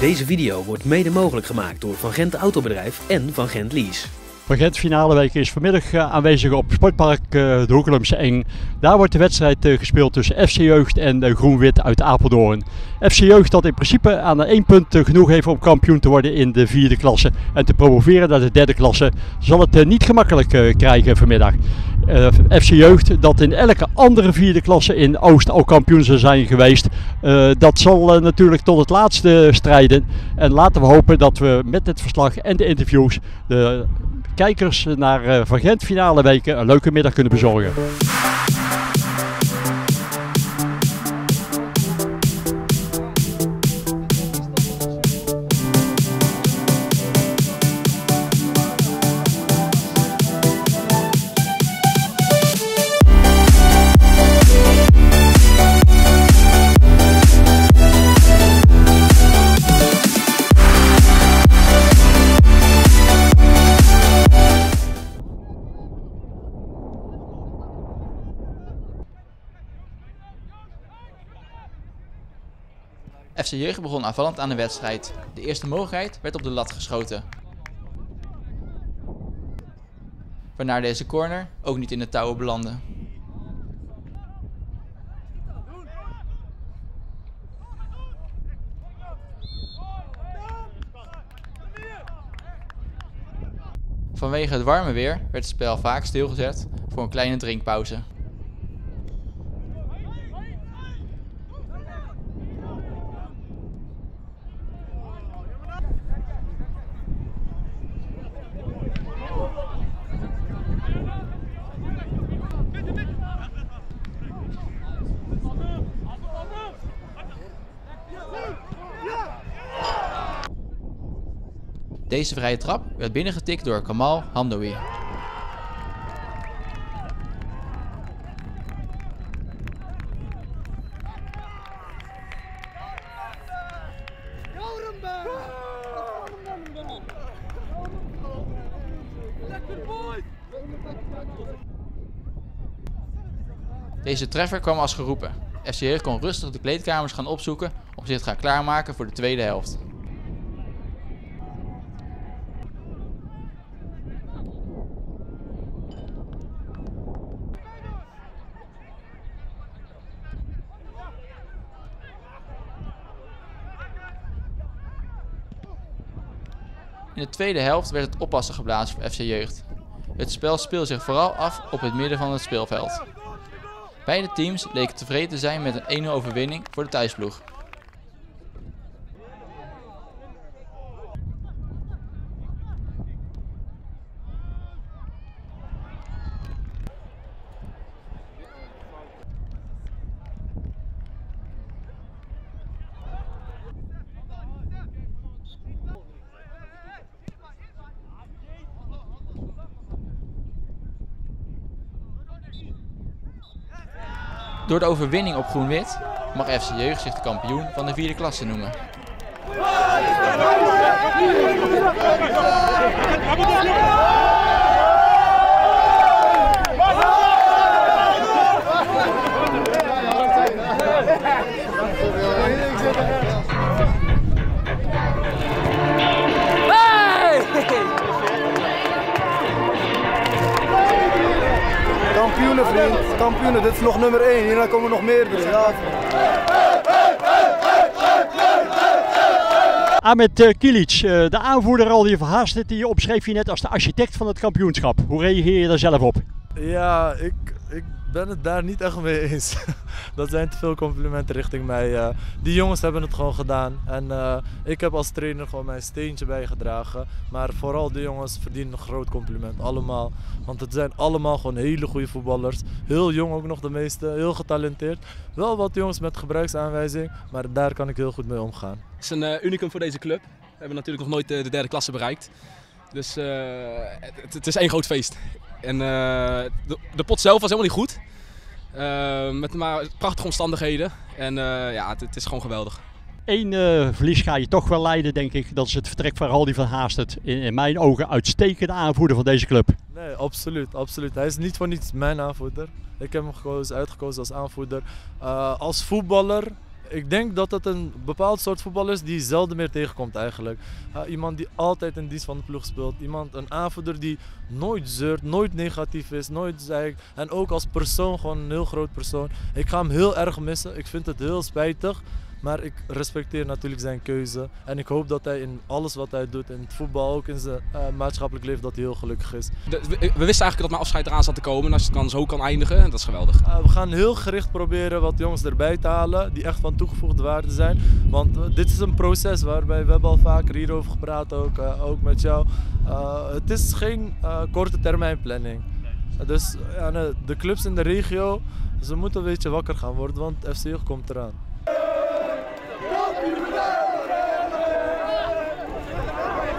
Deze video wordt mede mogelijk gemaakt door Van Gent Autobedrijf en Van Gent Lease. Van Gent finale week is vanmiddag eh, aanwezig op Sportpark eh, de Hoekelumse Eng. Daar wordt de wedstrijd eh, gespeeld tussen FC Jeugd en Groen-Wit uit Apeldoorn. FC Jeugd dat in principe aan één punt genoeg heeft om kampioen te worden in de vierde klasse. En te promoveren naar de derde klasse zal het niet gemakkelijk krijgen vanmiddag. FC Jeugd dat in elke andere vierde klasse in Oost al kampioen zou zijn geweest. dat zal natuurlijk tot het laatste strijden. En laten we hopen dat we met dit verslag en de interviews de kijkers naar eh, Van Gent finale weken een leuke middag kunnen bezorgen. FC Jeugd begon aanvallend aan de wedstrijd. De eerste mogelijkheid werd op de lat geschoten. Waarna deze corner ook niet in de touwen belandde. Vanwege het warme weer werd het spel vaak stilgezet voor een kleine drinkpauze. Deze vrije trap werd binnengetikt door Kamal Hamdoui. Deze treffer kwam als geroepen. FC Jeugd kon rustig de kleedkamers gaan opzoeken om zich te gaan klaarmaken voor de tweede helft. In de tweede helft werd het oppassen geblazen voor FC Jeugd. Het spel speelde zich vooral af op het midden van het speelveld. Beide teams leken tevreden te zijn met een 1-0 overwinning voor de thuisploeg. Door de overwinning op Groen-Wit mag FC Jeugd zich de kampioen van de vierde klasse noemen. Kampioenen, dit is nog nummer 1, hierna komen nog meer bij. Ja. Ahmed eh, Kilic, eh, de aanvoerder Aldi Verhaast, die opschreef je net als de architect van het kampioenschap. Hoe reageer je daar zelf op? Ja, ik, ik ben het daar niet echt mee eens. dat zijn te veel complimenten richting mij. die jongens hebben het gewoon gedaan. En eh, ik heb als trainer gewoon mijn steentje bijgedragen. Maar vooral de jongens verdienen een groot compliment. Allemaal. Want het zijn allemaal gewoon hele goede voetballers. Heel jong ook nog de meeste. Heel getalenteerd. Wel wat jongens met gebruiksaanwijzing. Maar daar kan ik heel goed mee omgaan. Het is een eh, unicum voor deze club. We hebben natuurlijk nog nooit eh, de derde klasse bereikt. Dus het, het is één groot feest. En eh, de, de pot zelf was helemaal niet goed. Eh, met maar prachtige omstandigheden. En eh, ja, het, het is gewoon geweldig. Eén eh, verlies ga je toch wel leiden, denk ik. Dat is het vertrek van Aldi van Haastert. In, in mijn ogen uitstekende aanvoerder van deze club. Nee, absoluut, absoluut. Hij is niet voor niets mijn aanvoerder. Ik heb hem gekozen, uitgekozen als aanvoerder. Eh, als voetballer ik denk dat het een bepaald soort voetbal is die zelden meer tegenkomt eigenlijk. Iemand die altijd in dienst van de ploeg speelt. Iemand, een aanvoerder die nooit zeurt, nooit negatief is, nooit zeikt. En ook als persoon gewoon een heel groot persoon. Ik ga hem heel erg missen. Ik vind het heel spijtig. Maar ik respecteer natuurlijk zijn keuze. En ik hoop dat hij in alles wat hij doet, in het voetbal, ook in zijn uh, maatschappelijk leven, dat hij heel gelukkig is. De, we, we, wisten eigenlijk dat mijn afscheid eraan zat te komen. En als je het dan zo kan eindigen, dat is geweldig. Uh, we gaan heel gericht proberen wat jongens erbij te halen die echt van toegevoegde waarde zijn. Want uh, dit is een proces waarbij we hebben al vaker hierover gepraat, ook, ook met jou. het is geen korte termijn planning. Dus de clubs in de regio, ze moeten een beetje wakker gaan worden, want FC komt eraan.